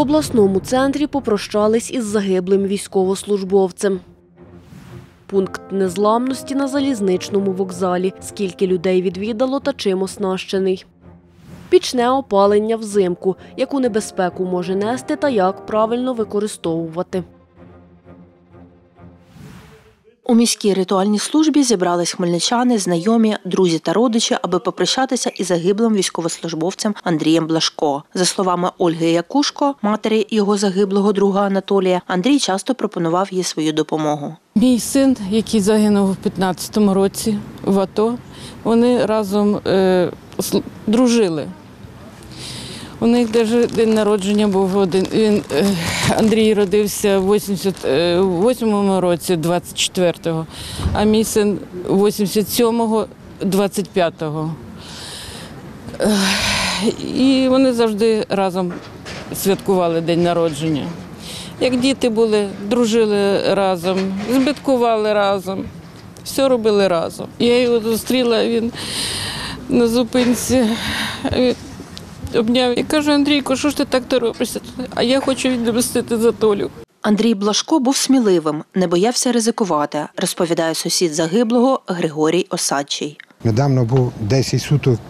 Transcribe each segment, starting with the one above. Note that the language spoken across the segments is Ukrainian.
В обласному центрі попрощались із загиблим військовослужбовцем. Пункт незламності на залізничному вокзалі. Скільки людей відвідало та чим оснащений. Пічне опалення взимку. Яку небезпеку може нести та як правильно використовувати. У міській ритуальній службі зібрались хмельничани, знайомі, друзі та родичі, аби попрощатися із загиблим військовослужбовцем Андрієм Блашко. За словами Ольги Якушко, матері його загиблого друга Анатолія, Андрій часто пропонував їй свою допомогу. Мій син, який загинув у 15-му році в АТО, вони разом е, дружили. У них навіть день народження був один. Він, е, Андрій родився в 88-му році, 24-го, а мій син 87-го, 25-го. Е, І вони завжди разом святкували день народження. Як діти були, дружили разом, збиткували разом, все робили разом. Я його зустріла, він на зупинці обняв і кажу, Андрійко, що ж ти так торопишся? А я хочу відмстити за Толю. Андрій Блашко був сміливим, не боявся ризикувати, розповідає сусід загиблого Григорій Осадчий. Недавно був 10 суток,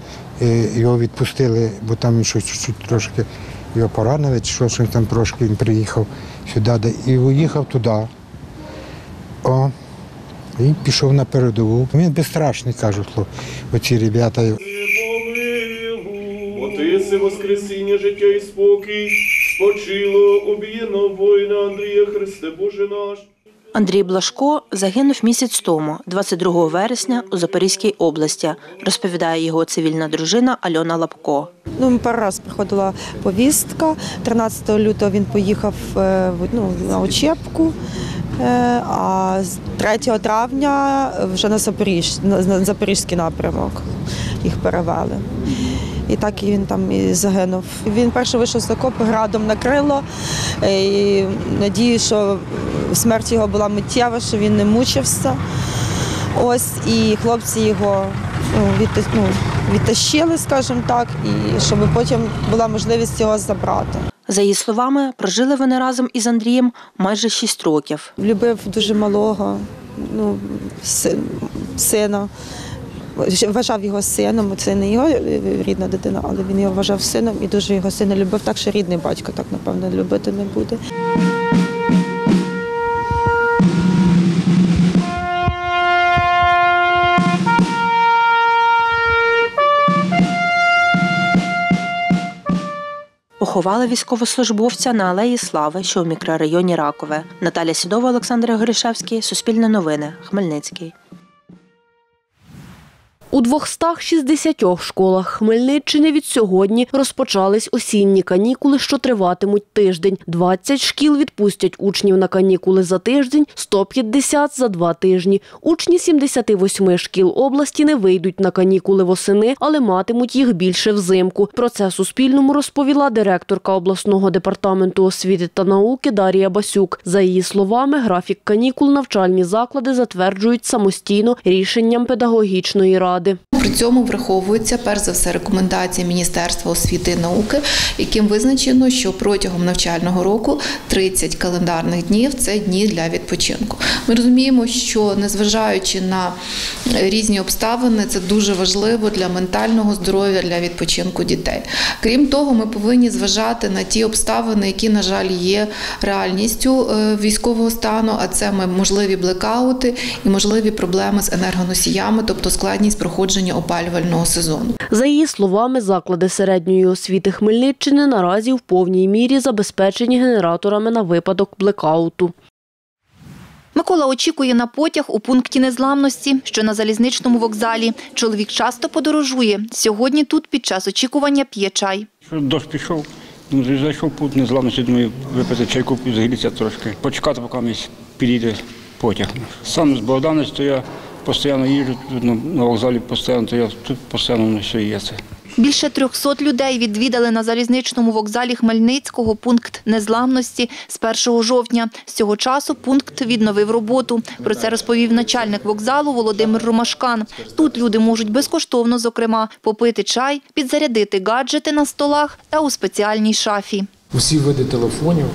е, його відпустили, бо там він щось чуть-чуть трошки його поранили, чи що, що там трошки він приїхав сюди і уїхав туди. О, він пішов на передову. Він безстрашний, кажуть, оці ребята. Бо ти си воскресіння, життя і спокій, спочило обієно воїна Андрія Христе Боже наш. Андрій Блашко загинув місяць тому, 22 вересня, у Запорізькій області, розповідає його цивільна дружина Альона Лапко. Ну, пару раз приходила повістка. 13 лютого він поїхав е, в- ну, на учебку, е, а з 3 травня вже на, Запоріж, на Запорізький напрямок їх перевели. І так і він там і загинув. Він перший вийшов з окопу, градом накрило. е, І надію, що смерть його була миттєва, що він не мучився. Ось і хлопці його ну, ну, відтащили, скажімо так, і щоб потім була можливість його забрати. За її словами, прожили вони разом із Андрієм майже 6 років. Любив дуже малого ну, сина. Вважав його сином, це не його рідна дитина, але він його вважав сином і дуже його сина любив, так що рідний батько так, напевно, любити не буде. Поховали військовослужбовця на алеї Слави, що у мікрорайоні Ракове. Наталя Сідова, Олександр Горішевський, Суспільне новини, Хмельницький. У 260 школах Хмельниччини від сьогодні розпочались осінні канікули, що триватимуть тиждень. 20 шкіл відпустять учнів на канікули за тиждень, 150 – за два тижні. Учні 78 шкіл області не вийдуть на канікули восени, але матимуть їх більше взимку. Про це Суспільному розповіла директорка обласного департаменту освіти та науки Дарія Басюк. За її словами, графік канікул навчальні заклади затверджують самостійно рішенням педагогічної ради. При цьому враховуються перш за все рекомендації Міністерства освіти і науки, яким визначено, що протягом навчального року 30 календарних днів це дні для відпочинку. Ми розуміємо, що незважаючи на різні обставини, це дуже важливо для ментального здоров'я, для відпочинку дітей. Крім того, ми повинні зважати на ті обставини, які, на жаль, є реальністю е, військового стану, а це можливі блекаути і можливі проблеми з енергоносіями, тобто складність проходження опалювального сезону. За її словами, заклади середньої освіти Хмельниччини наразі в повній мірі забезпечені генераторами на випадок блекауту. Микола очікує на потяг у пункті незламності, що на залізничному вокзалі. Чоловік часто подорожує. Сьогодні тут під час очікування п'є чай. Що дощ пішов, ну, зайшов путь незламності, думаю, випити чайку, загрітися трошки, почекати, поки мені підійде потяг. Сам з Богданович, то я постійно їжджу тут на, на вокзалі, постійно, то я тут постійно на все є це. Більше 300 людей відвідали на залізничному вокзалі Хмельницького пункт незламності з 1 жовтня. З цього часу пункт відновив роботу. Про це розповів начальник вокзалу Володимир Ромашкан. Тут люди можуть безкоштовно, зокрема, попити чай, підзарядити гаджети на столах та у спеціальній шафі. Усі види телефонів,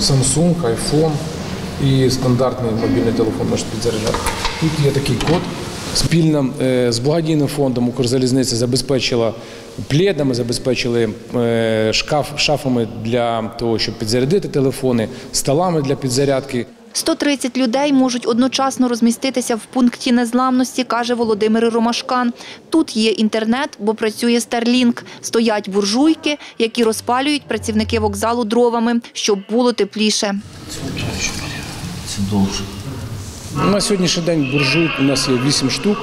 Samsung, iPhone і стандартний мобільний телефон можуть підзаряджати. Тут є такий код. Спільно е, з благодійним фондом Укрзалізниця забезпечила пледами, забезпечили е, шкаф, шафами для того, щоб підзарядити телефони, столами для підзарядки. 130 людей можуть одночасно розміститися в пункті незламності, каже Володимир Ромашкан. Тут є інтернет, бо працює Starlink. Стоять буржуйки, які розпалюють працівники вокзалу дровами, щоб було тепліше. На сьогоднішній день буржуйок у нас є 8 штук.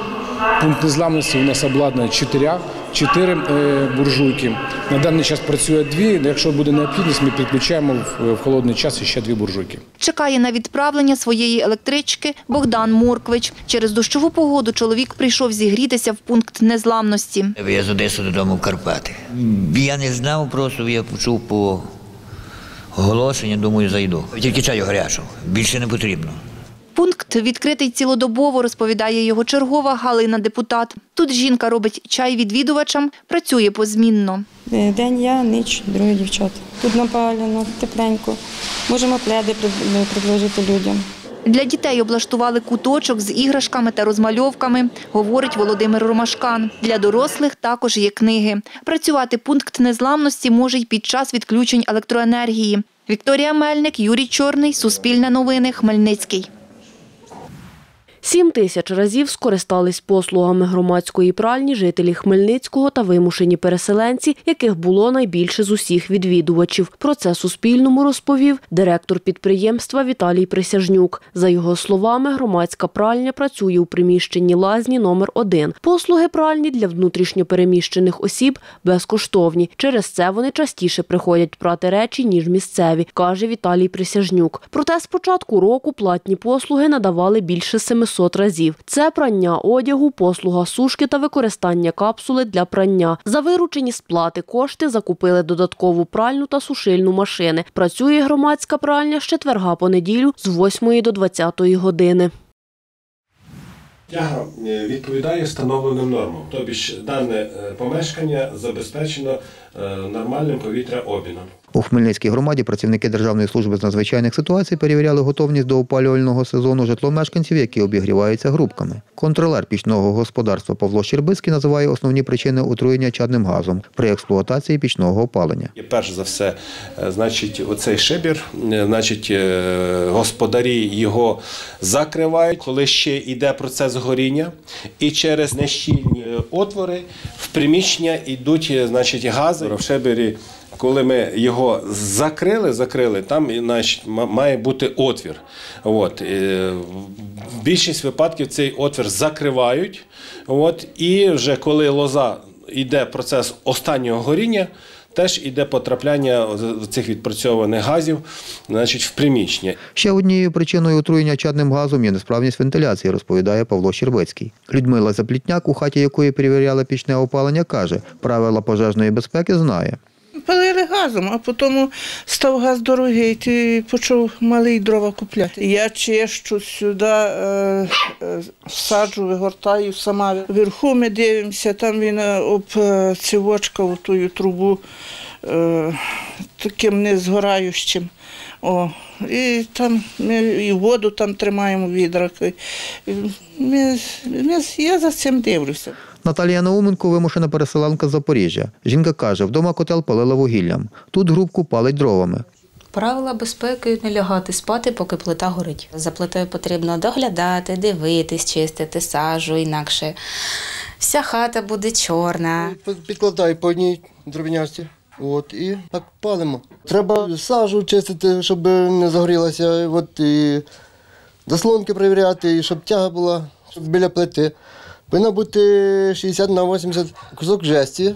Пункт незламності у нас обладнано 4, 4 е, буржуйки. На даний час працює дві. Якщо буде необхідність, ми підключаємо в, в холодний час ще дві буржуйки. Чекає на відправлення своєї електрички Богдан Морквич. Через дощову погоду чоловік прийшов зігрітися в пункт незламності. Я з Одеси додому в Карпати. Я не знав, просто я почув по оголошенню, думаю, зайду. Тільки чаю гарячого, більше не потрібно. Пункт відкритий цілодобово, розповідає його чергова Галина депутат. Тут жінка робить чай відвідувачам, працює позмінно. Е, День я, ніч, другі дівчата. Тут напалено, тепленько. Можемо пледи пред- предложити людям. Для дітей облаштували куточок з іграшками та розмальовками, говорить Володимир Ромашкан. Для дорослих також є книги. Працювати пункт незламності може й під час відключень електроенергії. Вікторія Мельник, Юрій Чорний, Суспільне новини, Хмельницький. Сім тисяч разів скористались послугами громадської пральні жителі Хмельницького та вимушені переселенці, яких було найбільше з усіх відвідувачів. Про це Суспільному розповів директор підприємства Віталій Присяжнюк. За його словами, громадська пральня працює у приміщенні лазні номер 1 Послуги пральні для внутрішньопереміщених осіб безкоштовні. Через це вони частіше приходять прати речі, ніж місцеві, каже Віталій Присяжнюк. Проте з початку року платні послуги надавали більше 700 разів. Це прання одягу, послуга сушки та використання капсули для прання. За виручені сплати кошти закупили додаткову пральну та сушильну машини. Працює громадська пральня з четверга по неділю з 8 до 20 години. Тяга е, відповідає встановленим нормам, тобі ж дане е, помешкання забезпечено е, нормальним повітряобміном. У Хмельницькій громаді працівники Державної служби з надзвичайних ситуацій перевіряли готовність до опалювального сезону житло мешканців, які обігріваються групками. Контролер пічного господарства Павло Щербицький називає основні причини отруєння чадним газом при експлуатації пічного опалення. Перш за все, е, значить, оцей шибір, е, значить, е, господарі його закривають, коли ще йде процес горіння, і через нещільні отвори в приміщення йдуть значить, гази в шибері. Коли ми його закрили, закрили, там значить, має бути отвір. От. е, більшість випадків цей отвір закривають. От. І вже коли лоза йде процес останнього горіння, теж йде потрапляння цих відпрацьованих газів значить, в приміщення. Ще однією причиною отруєння чадним газом є несправність вентиляції, розповідає Павло Щербицький. Людмила Заплітняк, у хаті якої перевіряли пічне опалення, каже, правила пожежної безпеки знає. Палили газом, а потім став газ дорогий, ти почав малий дрова купляти. Я чищу сюди, е, е, саджу, вигортаю сама. Вверху ми дивимося, там він е, об е, цівочка, у тую трубу е, таким незгораючим. О, і там ми і воду там тримаємо в Ми, ми, я за цим дивлюся. Наталія Науменко вимушена переселенка з Запоріжжя. Жінка каже, вдома котел палила вугіллям. Тут грубку палить дровами. Правила безпеки не лягати спати, поки плита горить. За плитою потрібно доглядати, дивитись, чистити сажу, інакше вся хата буде чорна. Підкладаю по одній дробінясті. От, і так палимо. Треба сажу чистити, щоб не загорілася. От, і заслонки перевіряти, і щоб тяга була щоб біля плити. Повинна бути 60 на 80 кусок жесті,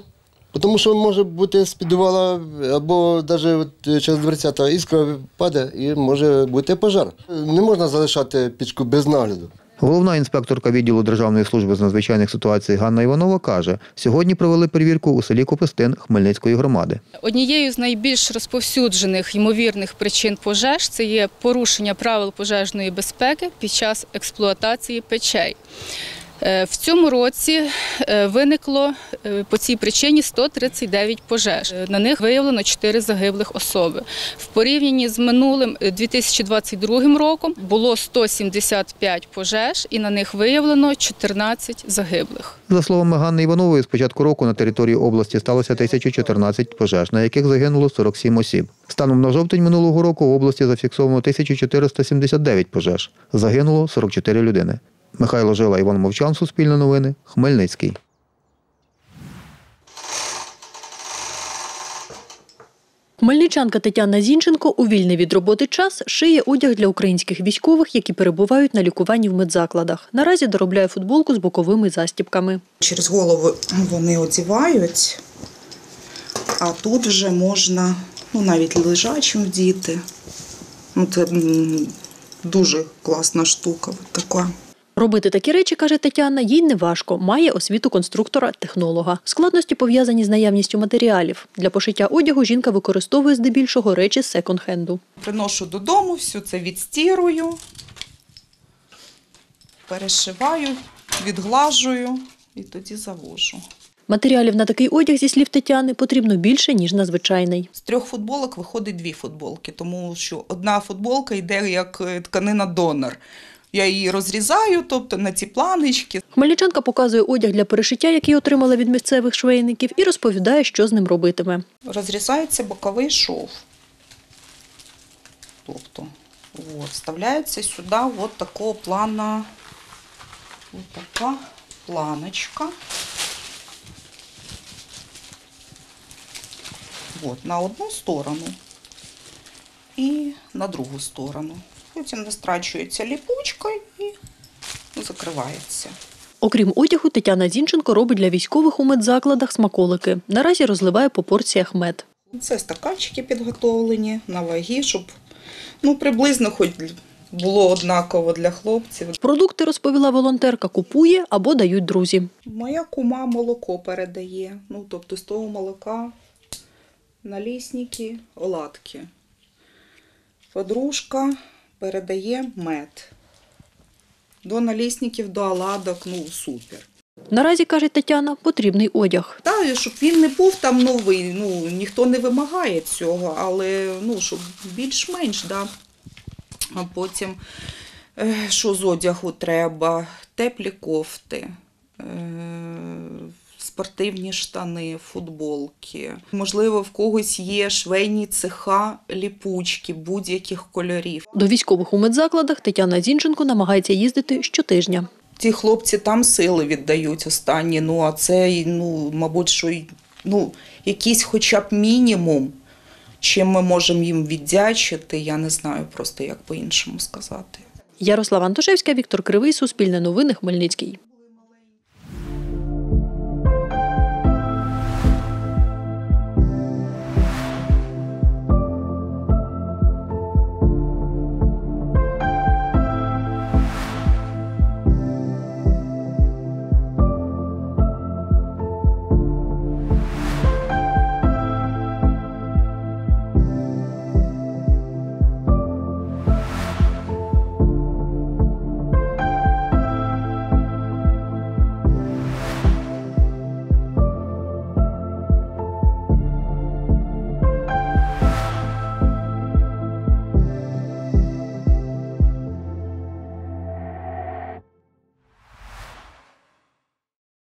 тому що може бути спідувала або навіть через дверцята іскра падає і може бути пожар. Не можна залишати пічку без нагляду. Головна інспекторка відділу Державної служби з надзвичайних ситуацій Ганна Іванова каже, сьогодні провели перевірку у селі Копистин Хмельницької громади. Однією з найбільш розповсюджених ймовірних причин пожеж це є порушення правил пожежної безпеки під час експлуатації печей. Е, В цьому році е, виникло е, по цій причині 139 пожеж. На них виявлено 4 загиблих особи. В порівнянні з минулим е, 2022 роком було 175 пожеж і на них виявлено 14 загиблих. За словами Ганни Іванової, з початку року на території області сталося 1014 пожеж, на яких загинуло 47 осіб. Станом на жовтень минулого року в області зафіксовано 1479 пожеж. Загинуло 44 людини. Михайло Жила, Іван Мовчан, Суспільне новини, Хмельницький. Хмельничанка Тетяна Зінченко у вільний від роботи час шиє одяг для українських військових, які перебувають на лікуванні в медзакладах. Наразі доробляє футболку з боковими застібками. Через голову вони одівають, а тут вже можна ну, навіть лежачим вдіти. Ну, це дуже класна штука. Така. Робити такі речі, каже Тетяна, їй не важко. Має освіту конструктора-технолога. Складності пов'язані з наявністю матеріалів. Для пошиття одягу жінка використовує здебільшого речі з секонд-хенду. Приношу додому, все це відстірую, перешиваю, відглажую і тоді завожу. Матеріалів на такий одяг, зі слів Тетяни, потрібно більше, ніж на звичайний. З трьох футболок виходить дві футболки, тому що одна футболка йде як е, тканина донор. Я її розрізаю, тобто на ці планочки. Хмельничанка показує одяг для перешиття, який отримала від місцевих швейників, і розповідає, що з ним робитиме. Розрізається боковий шов. Тобто, от, вставляється сюди от такого плана, от така планочка. От, на одну сторону і на другу сторону. Потім настрачується ліпучкою і закривається. Окрім одягу, Тетяна Зінченко робить для військових у медзакладах смаколики. Наразі розливає по порціях мед. Це стаканчики підготовлені на ваги, щоб ну, приблизно хоч було однаково для хлопців. Продукти, розповіла волонтерка, купує або дають друзі. Моя кума молоко передає. Ну, тобто з того молока налісники, оладки. Подружка передає мед. До налісників, до оладок, ну супер. Наразі, каже Тетяна, потрібний одяг. Та, щоб він не був там новий, ну ніхто не вимагає цього, але ну, щоб більш-менш, да. А потім, е, що з одягу треба? Теплі кофти, е, спортивні штани, футболки. Можливо, в когось є швейні цеха, ліпучки будь-яких кольорів. До військових у медзакладах Тетяна Зінченко намагається їздити щотижня. Ті хлопці там сили віддають останні, ну а це, ну, мабуть, що ну, якийсь хоча б мінімум, чим ми можемо їм віддячити, я не знаю просто як по-іншому сказати. Ярослава Антошевська, Віктор Кривий, Суспільне новини, Хмельницький.